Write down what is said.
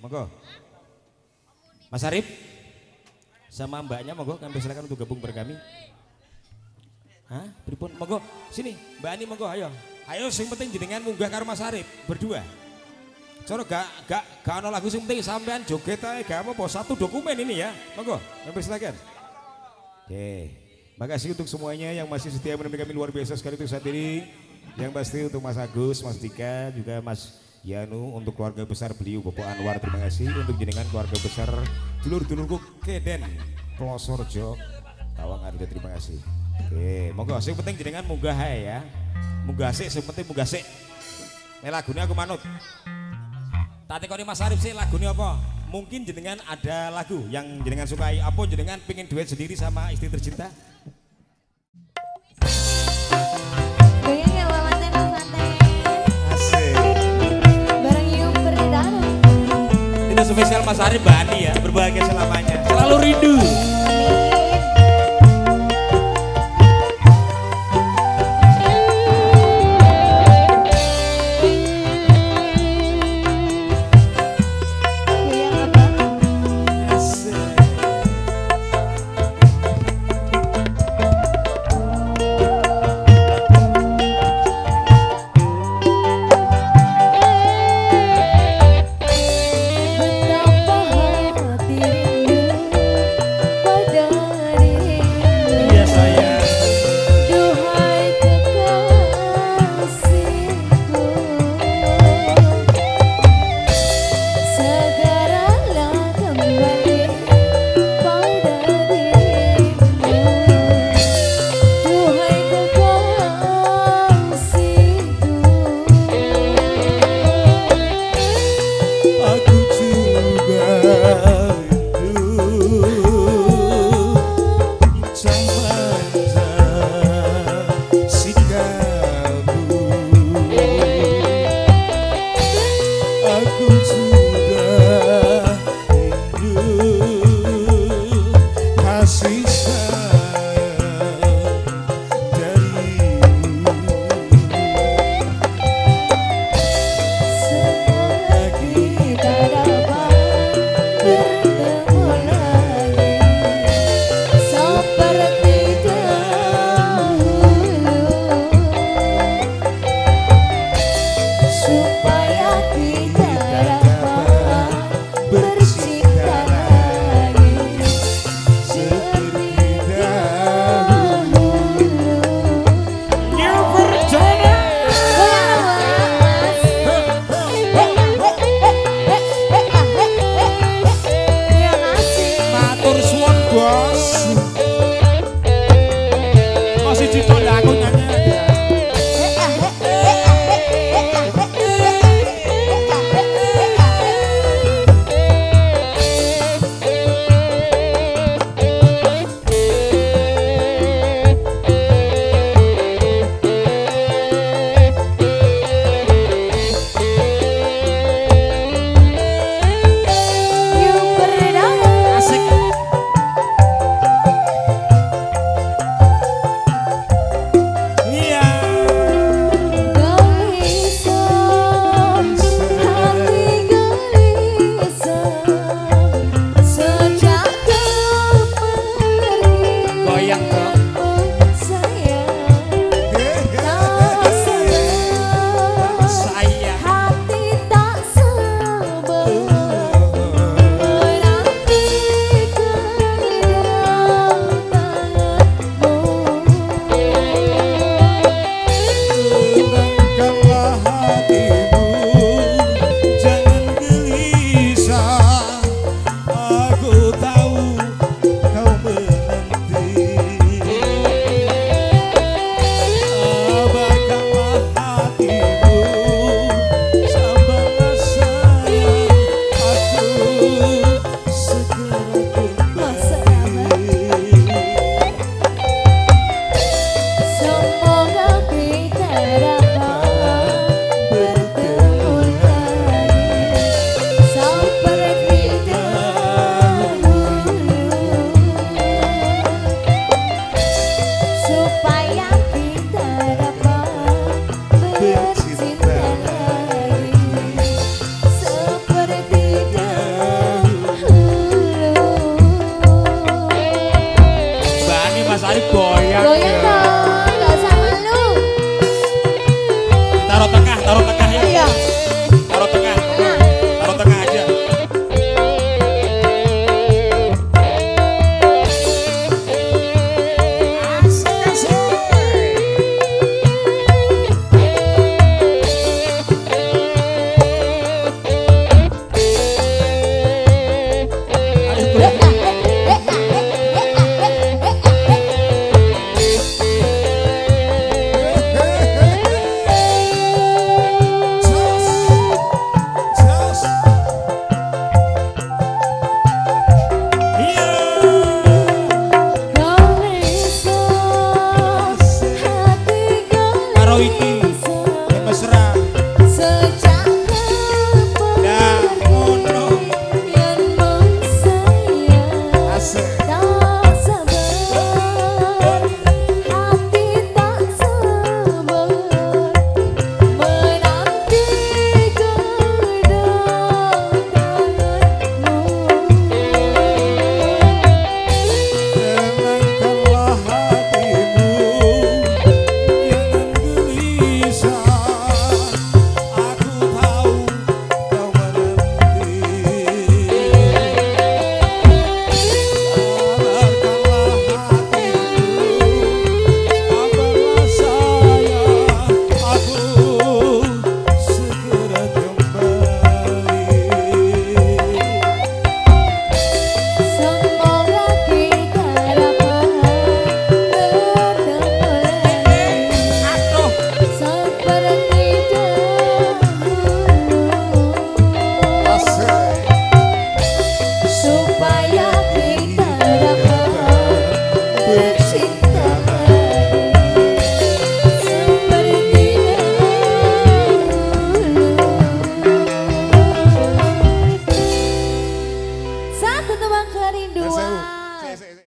Monggo. Mas Arif sama mbaknya monggo kami silakan untuk gabung berkami. Hah? Pripun? Monggo sini, Mbak Ani monggo ayo. Ayo sing penting jenengan munggah karo Mas Arif berdua. Cara gak gak gak ono lagu sing penting sampean joget ae gak apa-apa satu dokumen ini ya. Monggo, kami silakan. Oke. Makasih untuk semuanya yang masih setia menemani kami luar biasa sekali untuk saat ini. Yang pasti untuk Mas Agus, Mas Dika, juga Mas Yanu untuk keluarga besar beliau Bapak Anwar terima kasih untuk jenengan keluarga besar dulur-dulurku Keden Plosorjo Tawang ada terima kasih. Oke, monggo sing penting jenengan munggah ae ya. Munggah sik sing penting munggah sik. Lagune aku manut. Tak tekoni Mas Arif sih lagunya apa? Mungkin jenengan ada lagu yang jenengan sukai. Apa jenengan pengen duet sendiri sama istri tercinta? Mas Arif Mbak Ani ya, berbahagia selamanya. Selalu rindu. Shri